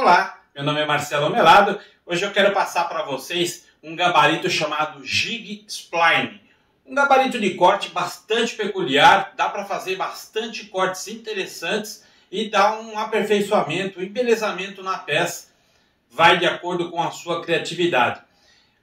Olá, meu nome é Marcelo Melado. Hoje eu quero passar para vocês um gabarito chamado Jig Spline. Um gabarito de corte bastante peculiar, dá para fazer bastante cortes interessantes e dá um aperfeiçoamento, um embelezamento na peça. Vai de acordo com a sua criatividade.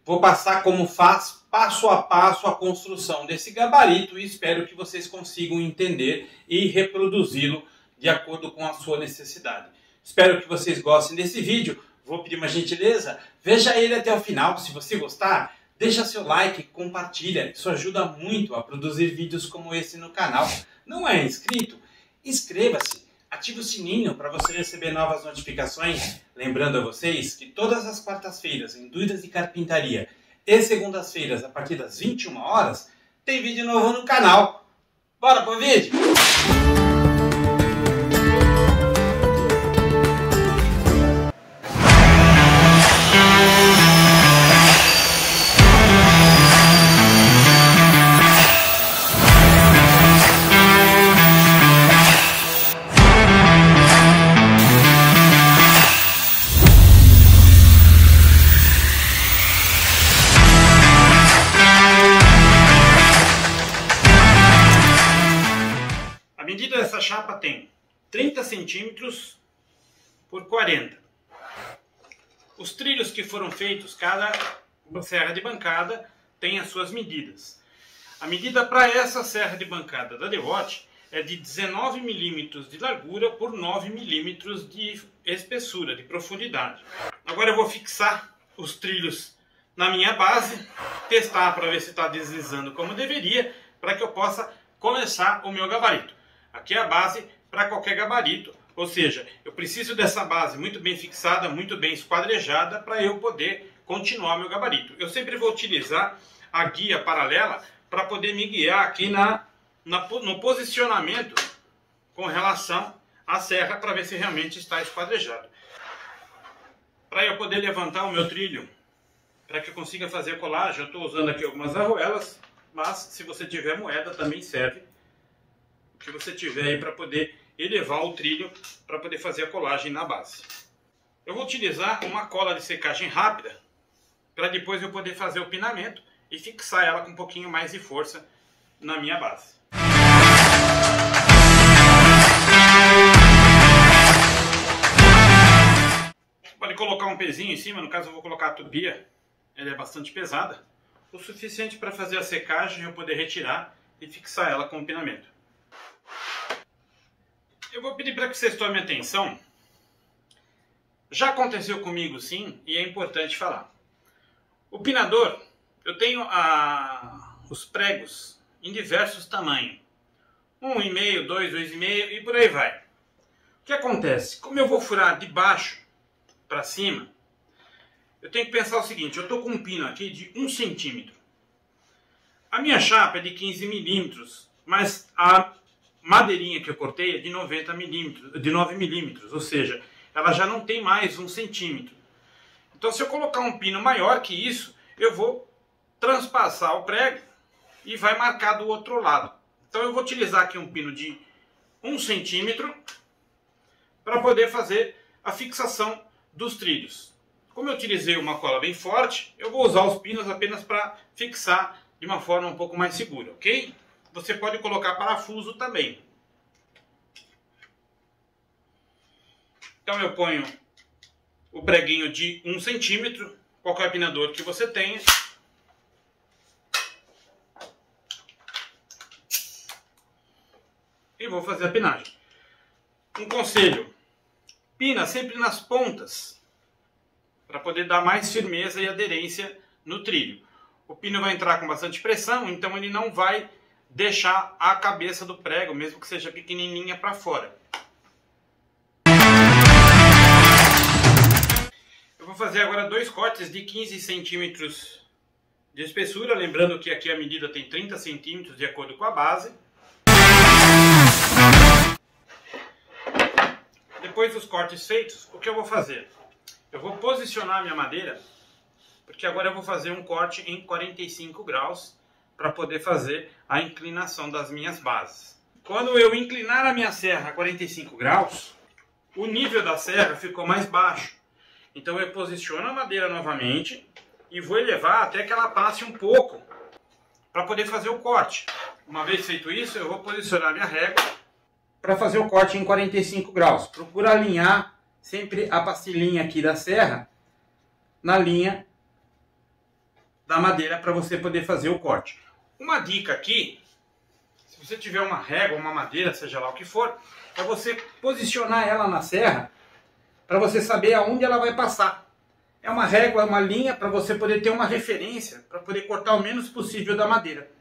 Vou passar como faz passo a passo a construção desse gabarito e espero que vocês consigam entender e reproduzi-lo de acordo com a sua necessidade. Espero que vocês gostem desse vídeo. Vou pedir uma gentileza, veja ele até o final. Se você gostar, deixa seu like, compartilha. Isso ajuda muito a produzir vídeos como esse no canal. Não é inscrito? Inscreva-se. Ative o sininho para você receber novas notificações. Lembrando a vocês que todas as quartas-feiras, em Dúvidas de Carpintaria, e segundas-feiras, a partir das 21 horas, tem vídeo novo no canal. Bora pro vídeo? Tem 30 centímetros por 40. Os trilhos que foram feitos, cada serra de bancada tem as suas medidas. A medida para essa serra de bancada da Devote é de 19 milímetros de largura por 9 milímetros de espessura, de profundidade. Agora eu vou fixar os trilhos na minha base, testar para ver se está deslizando como deveria, para que eu possa começar o meu gabarito. Aqui é a base para qualquer gabarito, ou seja, eu preciso dessa base muito bem fixada, muito bem esquadrejada para eu poder continuar meu gabarito. Eu sempre vou utilizar a guia paralela para poder me guiar aqui na, na, no posicionamento com relação à serra para ver se realmente está esquadrejado. Para eu poder levantar o meu trilho, para que eu consiga fazer a colagem, eu estou usando aqui algumas arruelas, mas se você tiver moeda também serve que você tiver aí para poder elevar o trilho para poder fazer a colagem na base. Eu vou utilizar uma cola de secagem rápida para depois eu poder fazer o pinamento e fixar ela com um pouquinho mais de força na minha base. Pode colocar um pezinho em cima, no caso eu vou colocar a tubia, ela é bastante pesada, o suficiente para fazer a secagem e eu poder retirar e fixar ela com o pinamento. Eu vou pedir para que vocês tomem atenção. Já aconteceu comigo sim, e é importante falar. O pinador, eu tenho a, os pregos em diversos tamanhos. 1,5, 2, 2,5 e por aí vai. O que acontece? Como eu vou furar de baixo para cima, eu tenho que pensar o seguinte, eu estou com um pino aqui de 1 centímetro. A minha chapa é de 15 milímetros, mas a madeirinha que eu cortei é de 90 milímetros, de 9 milímetros, ou seja, ela já não tem mais um centímetro. Então, se eu colocar um pino maior que isso, eu vou transpassar o prego e vai marcar do outro lado. Então, eu vou utilizar aqui um pino de 1 centímetro para poder fazer a fixação dos trilhos. Como eu utilizei uma cola bem forte, eu vou usar os pinos apenas para fixar de uma forma um pouco mais segura, ok? Você pode colocar parafuso também. Então eu ponho o preguinho de 1 um centímetro, qualquer pinador que você tenha. E vou fazer a pinagem. Um conselho, pina sempre nas pontas, para poder dar mais firmeza e aderência no trilho. O pino vai entrar com bastante pressão, então ele não vai deixar a cabeça do prego, mesmo que seja pequenininha, para fora. Eu vou fazer agora dois cortes de 15 centímetros de espessura, lembrando que aqui a medida tem 30 centímetros de acordo com a base. Depois dos cortes feitos, o que eu vou fazer? Eu vou posicionar a minha madeira, porque agora eu vou fazer um corte em 45 graus para poder fazer a inclinação das minhas bases. Quando eu inclinar a minha serra a 45 graus, o nível da serra ficou mais baixo. Então eu posiciono a madeira novamente e vou elevar até que ela passe um pouco para poder fazer o corte. Uma vez feito isso, eu vou posicionar minha régua para fazer o corte em 45 graus. Procura alinhar sempre a pastilhinha aqui da serra na linha da madeira para você poder fazer o corte. Uma dica aqui, se você tiver uma régua, uma madeira, seja lá o que for, é você posicionar ela na serra para você saber aonde ela vai passar. É uma régua, é uma linha para você poder ter uma referência, para poder cortar o menos possível da madeira.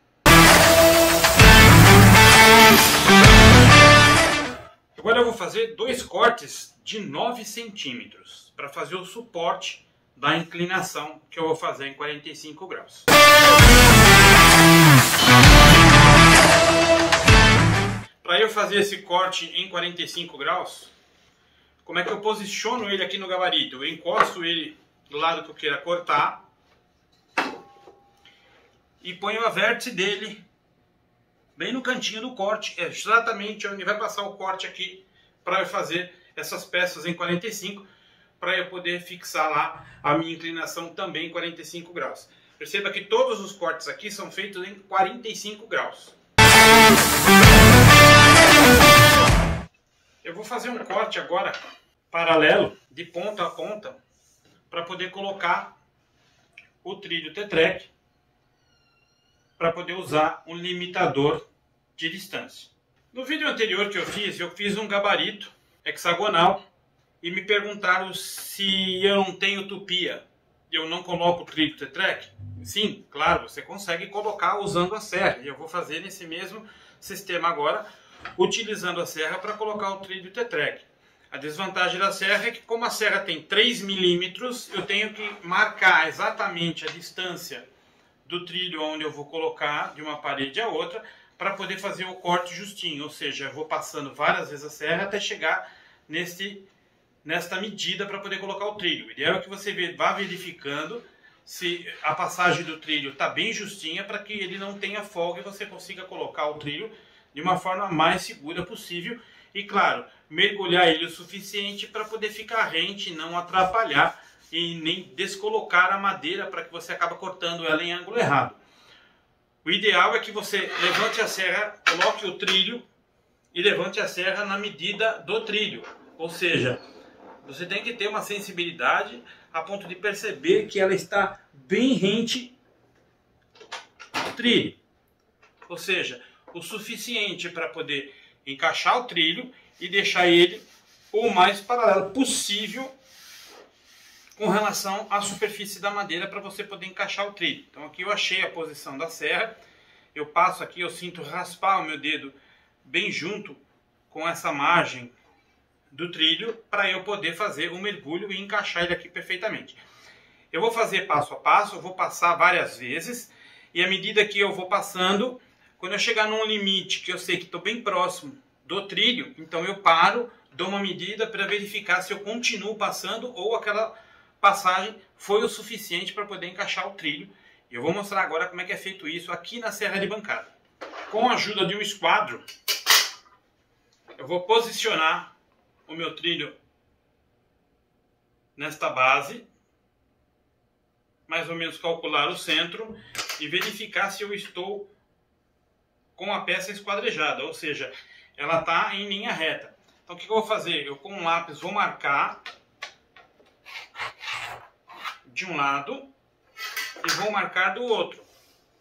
Agora eu vou fazer dois cortes de 9 centímetros para fazer o suporte da inclinação que eu vou fazer em 45 graus. Para eu fazer esse corte em 45 graus, como é que eu posiciono ele aqui no gabarito? Eu encosto ele do lado que eu queira cortar e ponho a vértice dele bem no cantinho do corte, é exatamente onde vai passar o corte aqui para eu fazer essas peças em 45 para eu poder fixar lá a minha inclinação também em 45 graus. Perceba que todos os cortes aqui são feitos em 45 graus. Eu vou fazer um corte agora paralelo de ponta a ponta para poder colocar o trilho T-Track para poder usar um limitador de distância. No vídeo anterior que eu fiz, eu fiz um gabarito hexagonal e me perguntaram se eu não tenho tupia, eu não coloco trilho T-Track. Sim, claro, você consegue colocar usando a serra. E eu vou fazer nesse mesmo sistema agora, utilizando a serra para colocar o trilho T-Track. A desvantagem da serra é que como a serra tem 3 milímetros, eu tenho que marcar exatamente a distância do trilho onde eu vou colocar de uma parede a outra para poder fazer o corte justinho, ou seja, eu vou passando várias vezes a serra até chegar nesse nesta medida para poder colocar o trilho. O ideal é que você vá verificando se a passagem do trilho está bem justinha para que ele não tenha folga e você consiga colocar o trilho de uma forma mais segura possível e, claro, mergulhar ele o suficiente para poder ficar rente não atrapalhar e nem descolocar a madeira para que você acabe cortando ela em ângulo errado. O ideal é que você levante a serra, coloque o trilho e levante a serra na medida do trilho. Ou seja, você tem que ter uma sensibilidade a ponto de perceber que ela está bem rente ao trilho. Ou seja, o suficiente para poder encaixar o trilho e deixar ele o mais paralelo possível com relação à superfície da madeira para você poder encaixar o trilho. Então aqui eu achei a posição da serra, eu passo aqui, eu sinto raspar o meu dedo bem junto com essa margem do trilho para eu poder fazer o mergulho e encaixar ele aqui perfeitamente. Eu vou fazer passo a passo, vou passar várias vezes e à medida que eu vou passando, quando eu chegar num limite que eu sei que estou bem próximo do trilho, então eu paro, dou uma medida para verificar se eu continuo passando ou aquela passagem foi o suficiente para poder encaixar o trilho. Eu vou mostrar agora como é que é feito isso aqui na serra de bancada. Com a ajuda de um esquadro, eu vou posicionar o meu trilho nesta base, mais ou menos calcular o centro e verificar se eu estou com a peça esquadrejada, ou seja, ela está em linha reta. Então o que eu vou fazer? Eu com um lápis vou marcar de um lado e vou marcar do outro.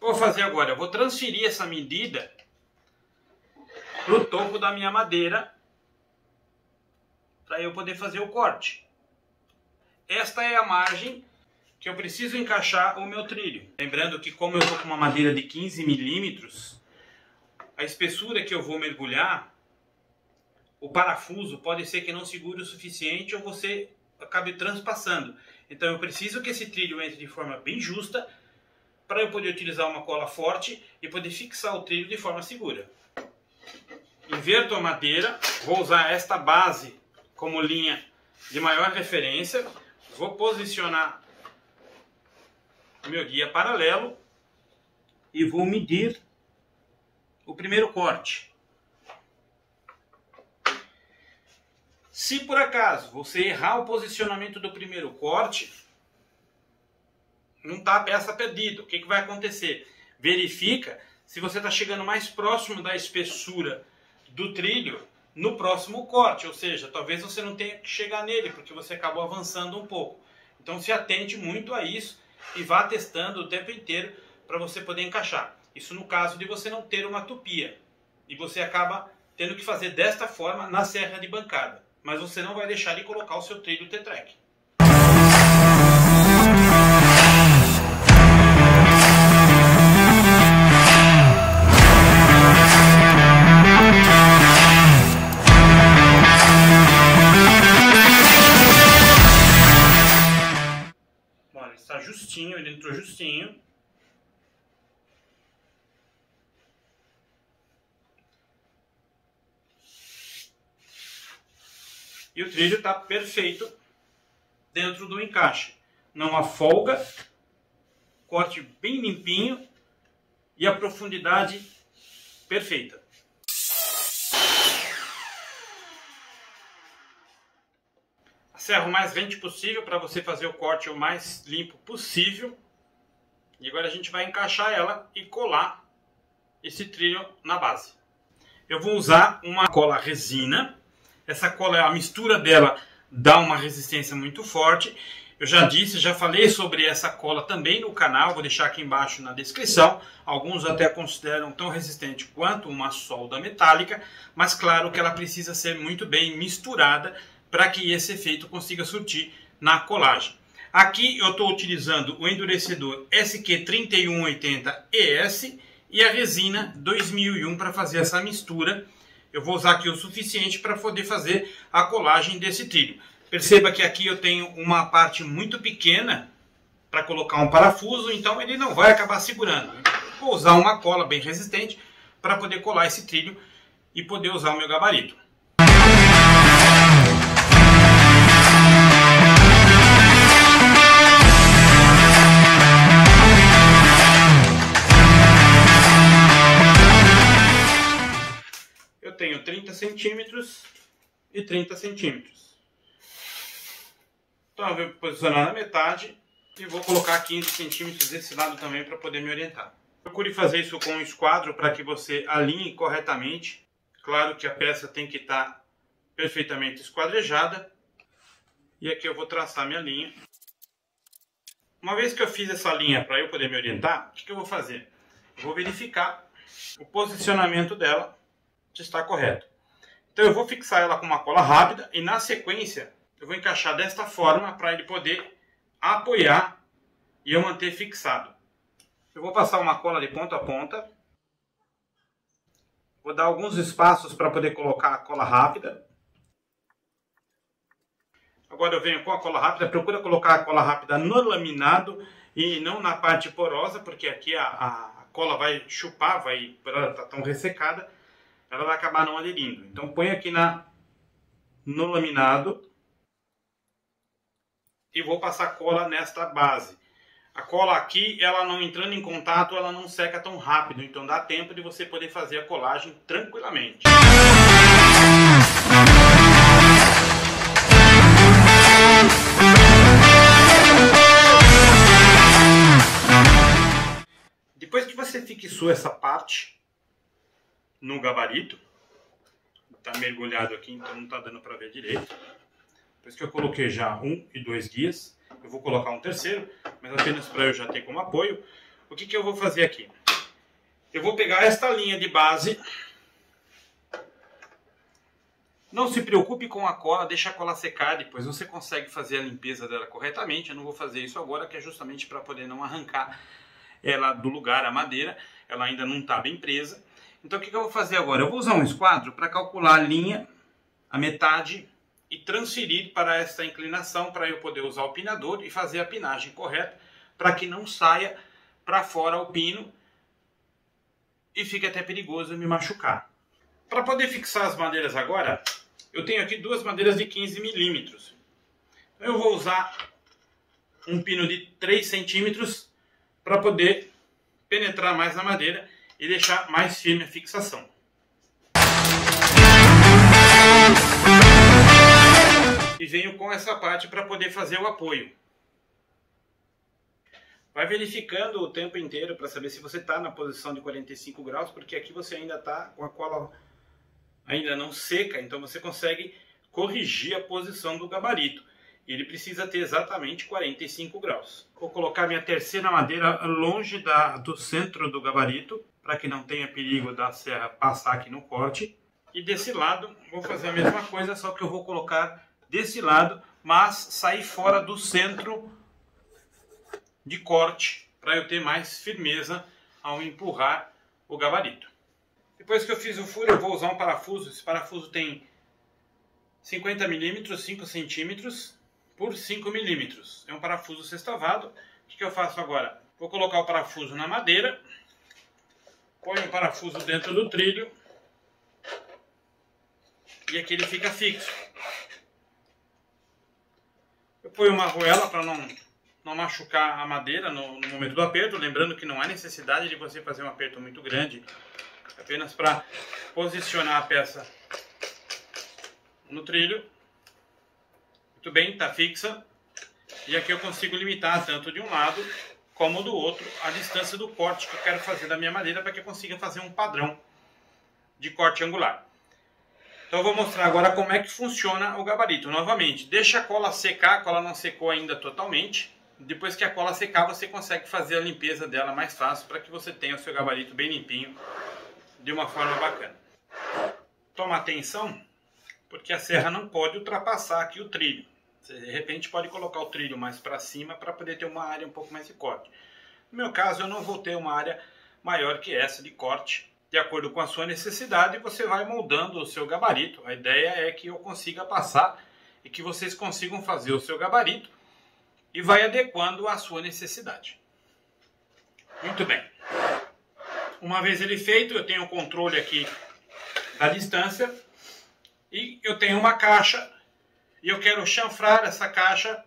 Vou fazer agora? Eu vou transferir essa medida para o topo da minha madeira para eu poder fazer o corte. Esta é a margem que eu preciso encaixar o meu trilho. Lembrando que como eu estou com uma madeira de 15 milímetros, a espessura que eu vou mergulhar, o parafuso pode ser que não segure o suficiente ou você acabe transpassando. Então eu preciso que esse trilho entre de forma bem justa para eu poder utilizar uma cola forte e poder fixar o trilho de forma segura. Inverto a madeira, vou usar esta base como linha de maior referência, vou posicionar o meu guia paralelo e vou medir o primeiro corte. Se por acaso você errar o posicionamento do primeiro corte, não está a peça perdida. O que, que vai acontecer? Verifica se você está chegando mais próximo da espessura do trilho no próximo corte, ou seja, talvez você não tenha que chegar nele porque você acabou avançando um pouco. Então se atente muito a isso e vá testando o tempo inteiro para você poder encaixar. Isso no caso de você não ter uma tupia e você acaba tendo que fazer desta forma na serra de bancada, mas você não vai deixar de colocar o seu trilho T-Track. Justinho, ele entrou justinho. E o trilho está perfeito dentro do encaixe. Não há folga, corte bem limpinho e a profundidade perfeita. Serra o mais rente possível para você fazer o corte o mais limpo possível. E agora a gente vai encaixar ela e colar esse trilho na base. Eu vou usar uma cola resina. Essa cola, a mistura dela dá uma resistência muito forte. Eu já disse, já falei sobre essa cola também no canal, vou deixar aqui embaixo na descrição. Alguns até consideram tão resistente quanto uma solda metálica, mas claro que ela precisa ser muito bem misturada para que esse efeito consiga surtir na colagem. Aqui eu estou utilizando o endurecedor SQ3180ES e a resina 2001 para fazer essa mistura. Eu vou usar aqui o suficiente para poder fazer a colagem desse trilho. Perceba que aqui eu tenho uma parte muito pequena para colocar um parafuso, então ele não vai acabar segurando. Vou usar uma cola bem resistente para poder colar esse trilho e poder usar o meu gabarito. 30 centímetros e 30 centímetros. Então eu vou posicionar na metade e vou colocar 15 centímetros desse lado também para poder me orientar. Procure fazer isso com um esquadro para que você alinhe corretamente. Claro que a peça tem que estar perfeitamente esquadrejada. E aqui eu vou traçar minha linha. Uma vez que eu fiz essa linha para eu poder me orientar, o que, que eu vou fazer? Eu vou verificar o posicionamento dela está correto. Então eu vou fixar ela com uma cola rápida e na sequência eu vou encaixar desta forma para ele poder apoiar e eu manter fixado. Eu vou passar uma cola de ponta a ponta. Vou dar alguns espaços para poder colocar a cola rápida. Agora eu venho com a cola rápida, procura colocar a cola rápida no laminado e não na parte porosa, porque aqui a, a cola vai chupar, vai, ela está tão ressecada ela vai acabar não aderindo. Então põe aqui na, no laminado e vou passar cola nesta base. A cola aqui, ela não entrando em contato, ela não seca tão rápido, então dá tempo de você poder fazer a colagem tranquilamente. Depois que você fixou essa parte, no gabarito. Está mergulhado aqui, então não está dando para ver direito. Depois que eu coloquei já um e dois guias, eu vou colocar um terceiro, mas apenas para eu já ter como apoio. O que, que eu vou fazer aqui? Eu vou pegar esta linha de base. Não se preocupe com a cola, deixa a cola secar, depois você consegue fazer a limpeza dela corretamente. Eu não vou fazer isso agora, que é justamente para poder não arrancar ela do lugar, a madeira. Ela ainda não está bem presa. Então o que, que eu vou fazer agora? Eu vou usar um esquadro para calcular a linha, a metade e transferir para esta inclinação para eu poder usar o pinador e fazer a pinagem correta para que não saia para fora o pino e fique até perigoso me machucar. Para poder fixar as madeiras agora, eu tenho aqui duas madeiras de 15 milímetros. Eu vou usar um pino de 3 centímetros para poder penetrar mais na madeira e deixar mais firme a fixação. e venho com essa parte para poder fazer o apoio. Vai verificando o tempo inteiro para saber se você está na posição de 45 graus, porque aqui você ainda está com a cola ainda não seca, então você consegue corrigir a posição do gabarito. Ele precisa ter exatamente 45 graus. Vou colocar minha terceira madeira longe da, do centro do gabarito, para que não tenha perigo da serra passar aqui no corte. E desse lado, vou fazer a mesma coisa, só que eu vou colocar desse lado, mas sair fora do centro de corte para eu ter mais firmeza ao empurrar o gabarito. Depois que eu fiz o furo, eu vou usar um parafuso. Esse parafuso tem 50 milímetros, 5 centímetros por 5 milímetros. É um parafuso sextavado. O que, que eu faço agora? Vou colocar o parafuso na madeira, ponho o parafuso dentro do trilho e aqui ele fica fixo. Eu ponho uma arruela para não não machucar a madeira no, no, momento do aperto, lembrando que não há necessidade de você fazer um aperto muito grande, apenas para posicionar a peça no trilho. Muito bem, está fixa. E aqui eu consigo limitar tanto de um lado como do outro a distância do corte que eu quero fazer da minha madeira para que eu consiga fazer um padrão de corte angular. Então eu vou mostrar agora como é que funciona o gabarito. Novamente, deixa a cola secar, a cola não secou ainda totalmente. Depois que a cola secar, você consegue fazer a limpeza dela mais fácil para que você tenha o seu gabarito bem limpinho de uma forma bacana. Toma atenção, porque a serra não pode ultrapassar aqui o trilho. Você, de repente pode colocar o trilho mais para cima para poder ter uma área um pouco mais de corte. No meu caso, eu não vou ter uma área maior que essa de corte. De acordo com a sua necessidade, você vai moldando o seu gabarito. A ideia é que eu consiga passar e que vocês consigam fazer o seu gabarito e vai adequando à sua necessidade. Muito bem. Uma vez ele feito, eu tenho o controle aqui da distância e eu tenho uma caixa e eu quero chanfrar essa caixa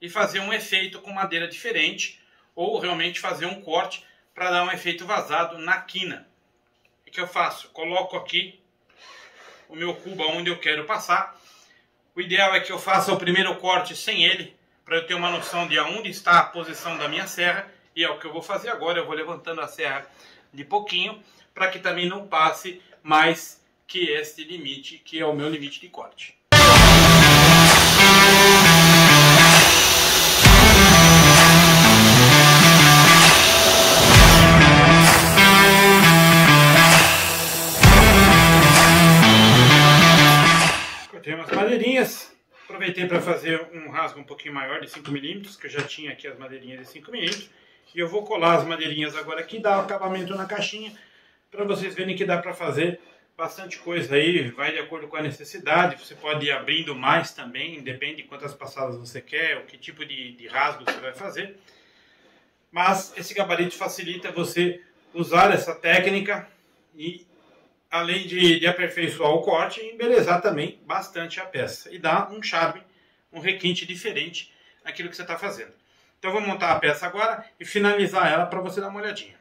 e fazer um efeito com madeira diferente ou realmente fazer um corte para dar um efeito vazado na quina. O que eu faço? coloco aqui o meu cubo onde eu quero passar. O ideal é que eu faça o primeiro corte sem ele, para eu ter uma noção de aonde está a posição da minha serra. E é o que eu vou fazer agora, eu vou levantando a serra de pouquinho, para que também não passe mais que este limite, que é o meu limite de corte. Aproveitei para fazer um rasgo um pouquinho maior de 5 milímetros, que eu já tinha aqui as madeirinhas de 5 milímetros. E eu vou colar as madeirinhas agora aqui, dar acabamento na caixinha, para vocês verem que dá para fazer bastante coisa aí, vai de acordo com a necessidade, você pode ir abrindo mais também, depende de quantas passadas você quer, o que tipo de, de rasgo você vai fazer. Mas esse gabarito facilita você usar essa técnica e além de, de aperfeiçoar o corte, embelezar também bastante a peça e dar um charme, um requinte diferente naquilo que você está fazendo. Então vou montar a peça agora e finalizar ela para você dar uma olhadinha.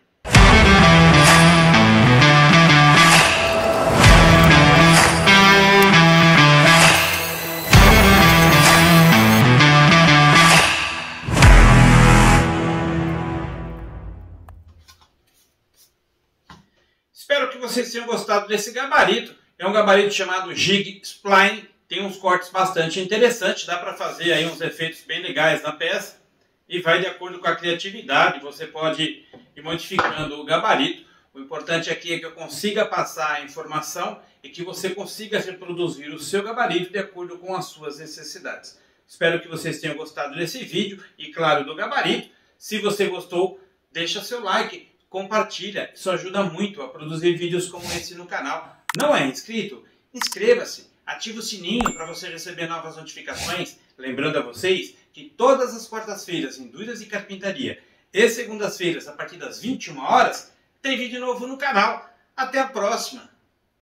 Vocês tenham gostado desse gabarito. É um gabarito chamado Jig Spline. Tem uns cortes bastante interessantes. Dá para fazer aí uns efeitos bem legais na peça. E vai de acordo com a criatividade. Você pode ir modificando o gabarito. O importante aqui é que eu consiga passar a informação e que você consiga reproduzir o seu gabarito de acordo com as suas necessidades. Espero que vocês tenham gostado desse vídeo e, claro, do gabarito. Se você gostou, deixa seu like compartilha, isso ajuda muito a produzir vídeos como esse no canal. Não é inscrito? Inscreva-se, ative o sininho para você receber novas notificações. Lembrando a vocês que todas as quartas-feiras em Dúvidas e Carpintaria e segundas-feiras a partir das 21 horas tem vídeo novo no canal. Até a próxima!